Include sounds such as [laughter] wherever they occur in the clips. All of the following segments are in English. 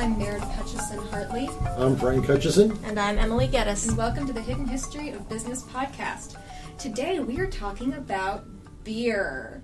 I'm Meredith Hutchison Hartley, I'm Frank Hutchison. And I'm Emily Geddes. and welcome to the Hidden History of Business podcast. Today we are talking about beer.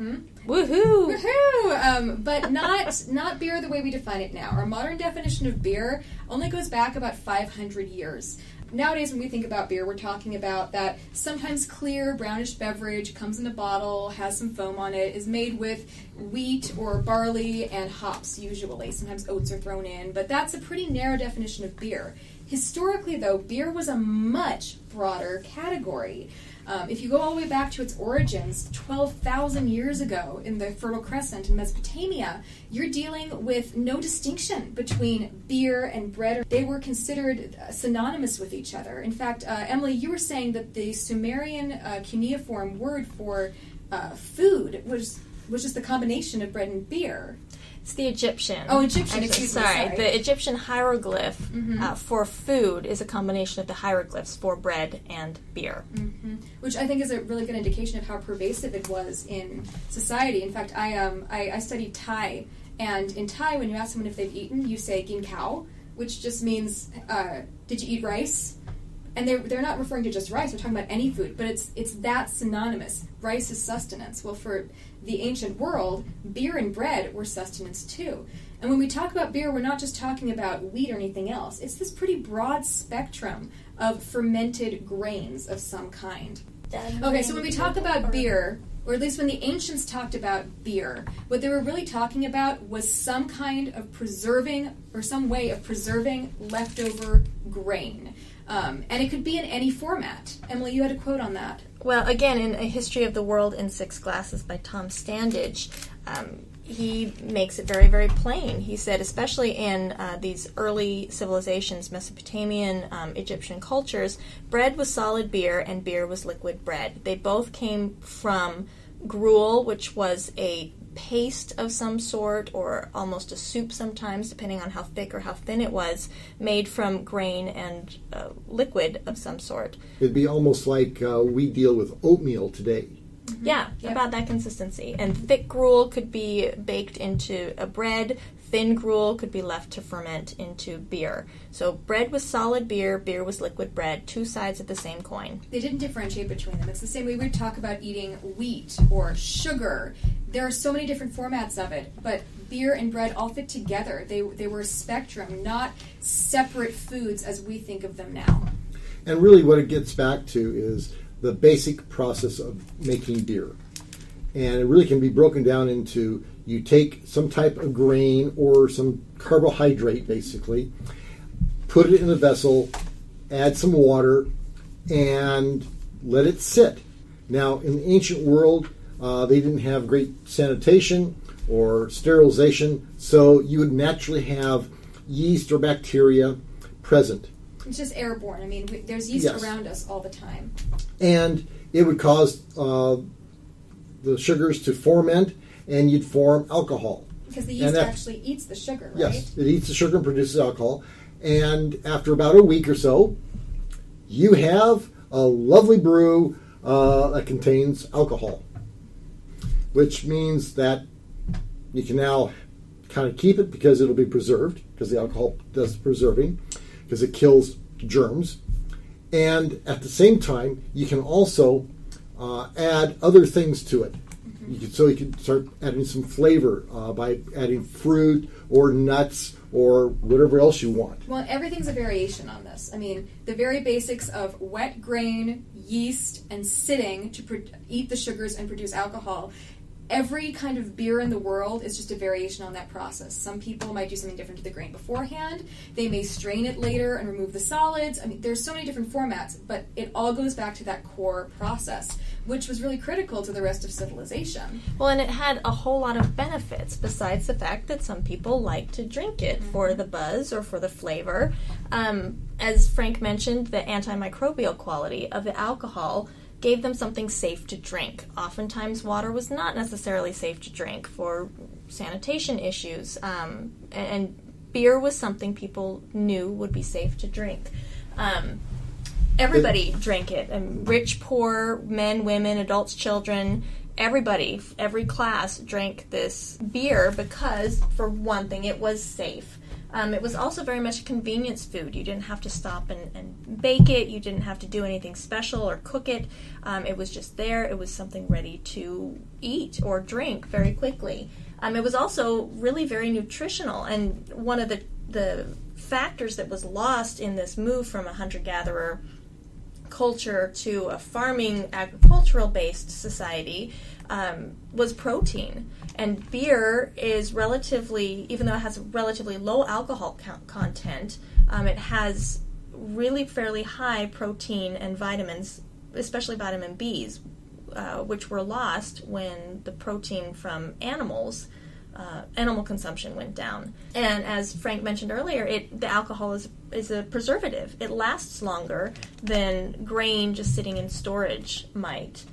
Woohoo! Woohoo! Um, but not [laughs] not beer the way we define it now. Our modern definition of beer only goes back about 500 years. Nowadays, when we think about beer, we're talking about that sometimes clear brownish beverage comes in a bottle, has some foam on it, is made with wheat or barley and hops usually. Sometimes oats are thrown in, but that's a pretty narrow definition of beer. Historically, though, beer was a much broader category. Um, if you go all the way back to its origins, 12,000 years ago in the Fertile Crescent in Mesopotamia, you're dealing with no distinction between beer and bread. They were considered uh, synonymous with each other. In fact, uh, Emily, you were saying that the Sumerian uh, cuneiform word for uh, food was was just the combination of bread and beer. It's the Egyptian. Oh, Egyptian, Actually, excuse me, sorry. sorry. Mm-hmm. The Egyptian hieroglyph uh, for food is a combination of the hieroglyphs for bread and beer. which I think is a really good indication of how pervasive it was in society. In fact, I um I, I studied Thai, and in Thai, when you ask someone if they've eaten, you say "gin cow," which just means uh, "Did you eat rice?" And they're they're not referring to just rice; they're talking about any food. But it's it's that synonymous. Rice is sustenance. Well, for the ancient world, beer and bread were sustenance too. And when we talk about beer, we're not just talking about wheat or anything else. It's this pretty broad spectrum of fermented grains of some kind. Okay, so when we talk about beer, or at least when the ancients talked about beer, what they were really talking about was some kind of preserving or some way of preserving leftover grain. Um, and it could be in any format. Emily, you had a quote on that. Well, again, in A History of the World in Six Glasses by Tom Standage, um, he makes it very, very plain. He said, especially in uh, these early civilizations, Mesopotamian, um, Egyptian cultures, bread was solid beer and beer was liquid bread. They both came from gruel, which was a paste of some sort or almost a soup sometimes, depending on how thick or how thin it was, made from grain and uh, liquid of some sort. It'd be almost like uh, we deal with oatmeal today. Yeah, Yep. about that consistency. And thick gruel could be baked into a bread. Thin gruel could be left to ferment into beer. So bread was solid beer, beer was liquid bread, two sides of the same coin. They didn't differentiate between them. It's the same way we talk about eating wheat or sugar. There are so many different formats of it, but beer and bread all fit together. They, they were a spectrum, not separate foods as we think of them now. And really, what it gets back to is the basic process of making beer. And it really can be broken down into you take some type of grain or some carbohydrate, basically, put it in a vessel, add some water, and let it sit. Now, in the ancient world, uh, they didn't have great sanitation or sterilization, so you would naturally have yeast or bacteria present. It's just airborne. I mean, we, there's yeast Yes. around us all the time. and it would cause uh, the sugars to ferment, and you'd form alcohol. Because the yeast that- actually eats the sugar, right? Yes, it eats the sugar and produces alcohol. And after about a week or so, you have a lovely brew uh, that contains alcohol, which means that you can now kind of keep it because it'll be preserved because the alcohol does the preserving because it kills germs. And at the same time, you can also uh, add other things to it. You can, so you can start adding some flavor uh, by adding fruit or nuts or whatever else you want. Well, everything's a variation on this. I mean, the very basics of wet grain, yeast, and sitting to pro- eat the sugars and produce alcohol. Every kind of beer in the world is just a variation on that process. Some people might do something different to the grain beforehand. They may strain it later and remove the solids. I mean, there's so many different formats, but it all goes back to that core process, which was really critical to the rest of civilization. Well, and it had a whole lot of benefits besides the fact that some people like to drink it for the buzz or for the flavor. Um, as Frank mentioned, the antimicrobial quality of the alcohol gave them something safe to drink. Oftentimes, water was not necessarily safe to drink for sanitation issues, um, and, beer was something people knew would be safe to drink. Um, everybody drank it, and rich, poor, men, women, adults, children. everybody, every class drank this beer because, for one thing, it was safe. Um, it was also very much a convenience food. You didn't have to stop and, and bake it. You didn't have to do anything special or cook it. Um, it was just there. It was something ready to eat or drink very quickly. Um, it was also really very nutritional. And one of the, the factors that was lost in this move from a hunter gatherer culture to a farming agricultural based society um, was protein. And beer is relatively, even though it has relatively low alcohol content, um, it has really fairly high protein and vitamins, especially vitamin B's, uh, which were lost when the protein from animals. Uh, animal consumption went down, and as Frank mentioned earlier, it the alcohol is is a preservative. It lasts longer than grain just sitting in storage might.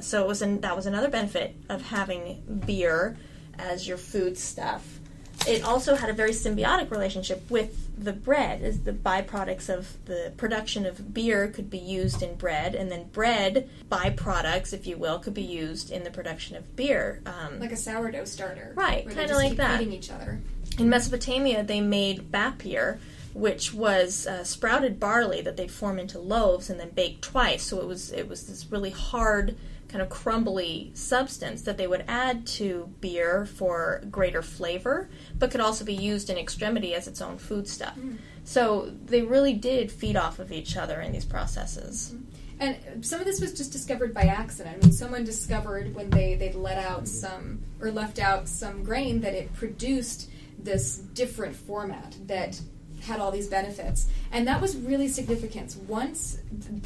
So it was an, that was another benefit of having beer as your food stuff. It also had a very symbiotic relationship with the bread, as the byproducts of the production of beer could be used in bread, and then bread byproducts, if you will, could be used in the production of beer. Um, like a sourdough starter, right? Kind of like that. Feeding each other. In Mesopotamia, they made bapir, which was uh, sprouted barley that they'd form into loaves and then bake twice. So it was it was this really hard kind of crumbly substance that they would add to beer for greater flavor, but could also be used in extremity as its own foodstuff. Mm. So they really did feed off of each other in these processes. Mm. And some of this was just discovered by accident. I mean, someone discovered when they they let out some or left out some grain that it produced this different format that had all these benefits. And that was really significant. Once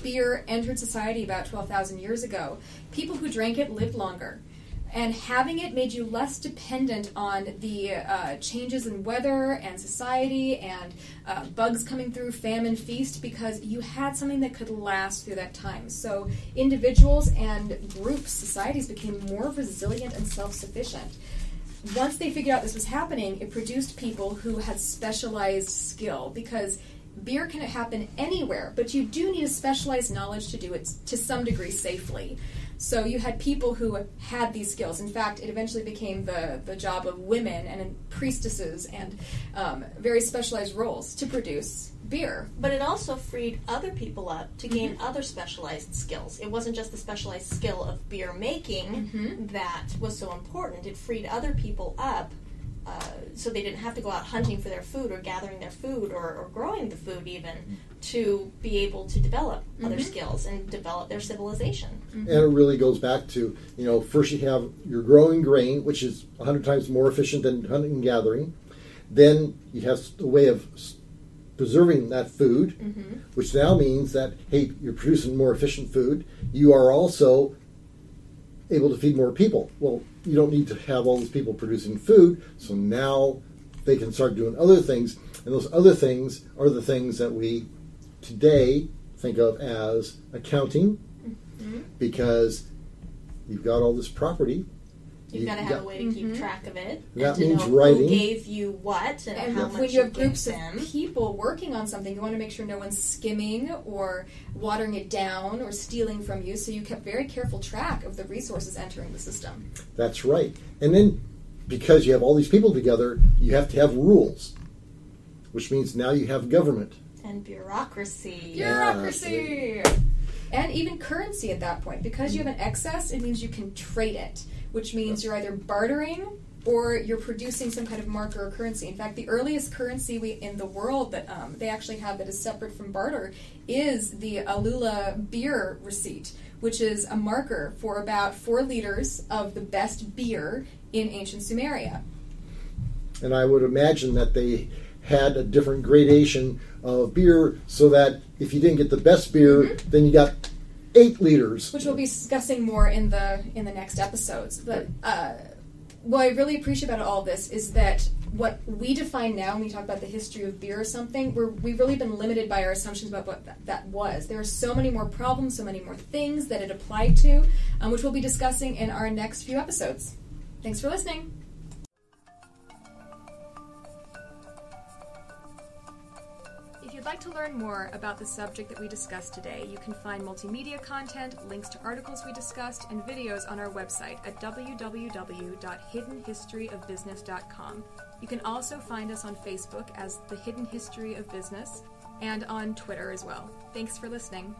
beer entered society about 12,000 years ago, people who drank it lived longer. And having it made you less dependent on the uh, changes in weather and society and uh, bugs coming through, famine, feast, because you had something that could last through that time. So individuals and groups, societies became more resilient and self sufficient once they figured out this was happening, it produced people who had specialized skill because beer can happen anywhere, but you do need a specialized knowledge to do it to some degree safely. So you had people who had these skills. In fact, it eventually became the, the job of women and priestesses and um, very specialized roles to produce beer. But it also freed other people up to gain mm-hmm. other specialized skills. It wasn't just the specialized skill of beer making mm-hmm. that was so important. It freed other people up uh, so they didn't have to go out hunting for their food or gathering their food or, or growing the food even to be able to develop mm-hmm. other skills and develop their civilization. Mm-hmm. And it really goes back to, you know, first you have your growing grain, which is 100 times more efficient than hunting and gathering. Then you have a way of preserving that food, mm-hmm. which now means that, hey, you're producing more efficient food. You are also able to feed more people. Well, you don't need to have all these people producing food, so now they can start doing other things, and those other things are the things that we today think of as accounting, mm-hmm. because you've got all this property. You've you, got to have got, a way to keep mm-hmm. track of it. That and means writing. Who gave you what and, and how much when you have groups them. of people working on something, you want to make sure no one's skimming or watering it down or stealing from you. So you kept very careful track of the resources entering the system. That's right. And then because you have all these people together, you have to have rules, which means now you have government and bureaucracy. Bureaucracy. Yeah, and even currency at that point. Because you have an excess, it means you can trade it, which means you're either bartering or you're producing some kind of marker or currency. In fact, the earliest currency we, in the world that um, they actually have that is separate from barter is the Alulu beer receipt, which is a marker for about four liters of the best beer in ancient Sumeria. And I would imagine that they had a different gradation of beer so that if you didn't get the best beer, mm-hmm. then you got eight liters. Which we'll be discussing more in the in the next episodes. But uh, what I really appreciate about all this is that what we define now when we talk about the history of beer or something, we're, we've really been limited by our assumptions about what that, that was. There are so many more problems, so many more things that it applied to, um, which we'll be discussing in our next few episodes. Thanks for listening. You'd like to learn more about the subject that we discussed today, you can find multimedia content, links to articles we discussed, and videos on our website at www.hiddenhistoryofbusiness.com. You can also find us on Facebook as The Hidden History of Business and on Twitter as well. Thanks for listening.